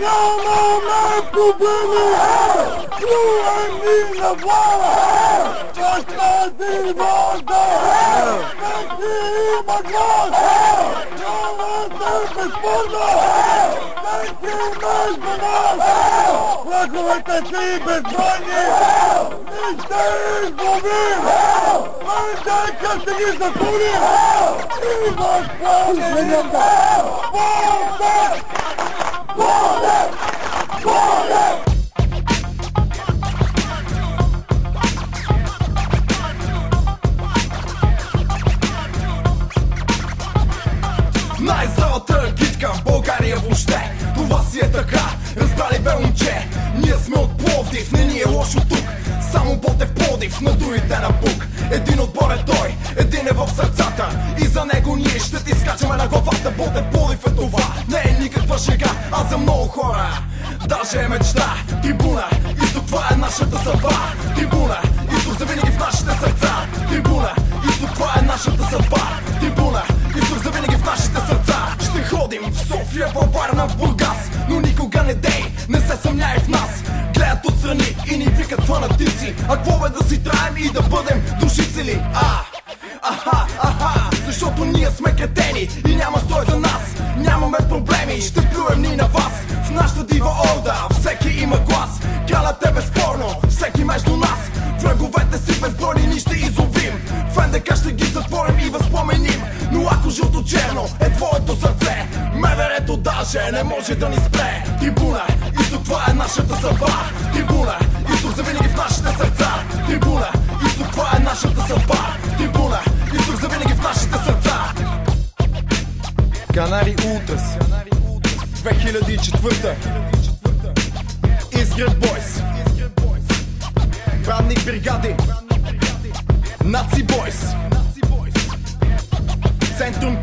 Нямаме проблеми! Чуем ни на власт! С тази вода! Всеки има глас! Чувате безспорно! Всеки между нас! Враговете си безбройни! Ни ще изловим! Най-здравата гидка в България въобще. Това си е така, разбрали бе момче Ние сме от Пловдив, не ни е лошо тук. Само Ботев Пловдив, на другите на бук Един отбор е той, един е в сърцата. И за него ние ще ти скачаме на главата. Ботев Пловдив е това, не е никаква шега А за много хора, даже е мечта. Трибуна, изток това е нашата съдба. Трибуна, изток за винаги в нашите сърца. Трибуна, изток това е нашата съдба. Трибуна, изток за винаги в нашите сърца София, Варна, Бургас Но никога не дей, не се съмняй в нас. Гледат отстрани и ни викат фанатици. А какво бе да си траем и да бъдем душици ли? А, аха, аха Защото ние сме кретени и няма стой за нас. Нямаме проблеми, ще плюем ни на вас. В нашата дива орда всеки има глас. Кралят е безспорно, всеки между нас. Враговете си безбройни ни ще изловим. В НДК ще ги даже не може да ни спре Трибуна, изток това е нашата съдба. Трибуна, изток завинаги в нашите сърца. Трибуна, изток това е нашата съдба. Трибуна, изток завинаги в нашите сърца. Канари Ултрас 2004 Изград Бойс. Бранник бригади. Наци Бойс. Центрум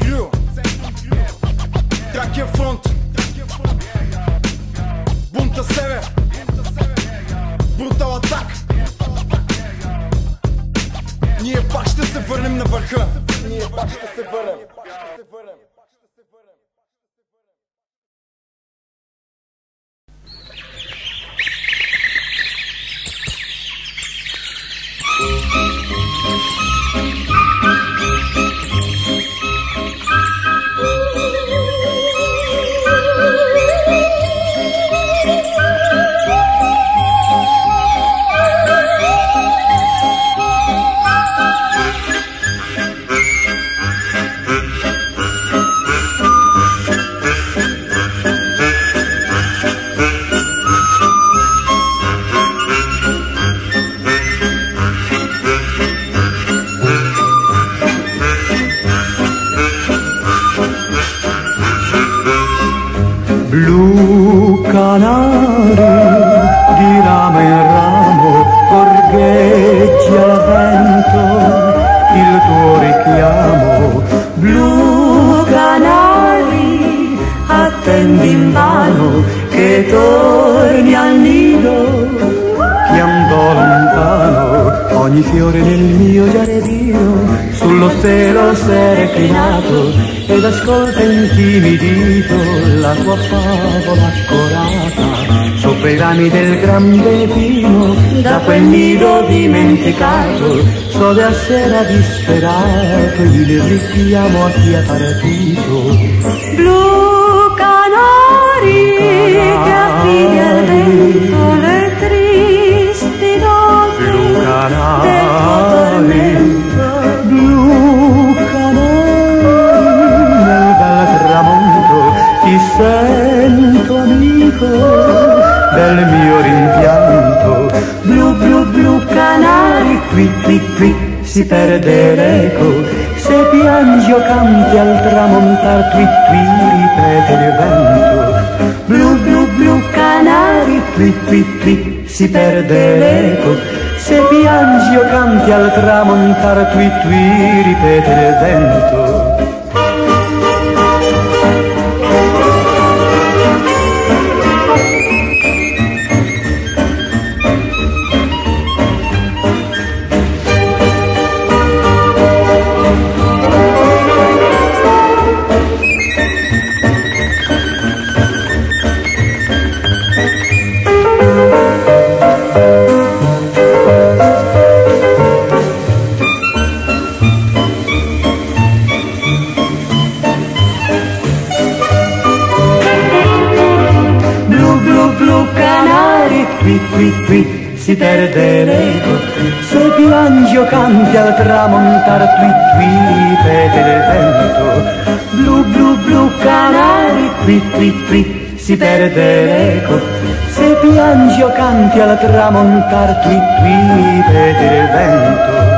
Ние пак ще се върнем на върха. Ние пак ще се върнем di ramo in ramo gorgheggia il vento il tuo richiamo. Blu canari attendi invano che torni al nido chiamando lontano ogni fiore nel mio giardino sullo stelo s'è reclinato ed ascolta intimidito la tua favola accorata sopra i rami del grande pino da quel nido dimenticato sode a sera disperato il richiamo a chi è partito Blu canari che affidi al vento le tristi note blu tormento. blu canali nel bel tramonto ti sento amico del mio rimpianto. Blu blu blu canali qui qui qui si perde l'eco. Se piangi o canti al tramontar qui qui ripete il vento. Blu blu blu canari qui qui qui si perde l'eco. Se piangi o canti al tramontar qui qui ripete il vento qui qui si perde l'eco, se piangi o canti al tramontar, qui qui pede il vento, blu blu blu canari, qui qui qui si perde l'eco, se piangi o canti al tramontar, qui qui pede il vento.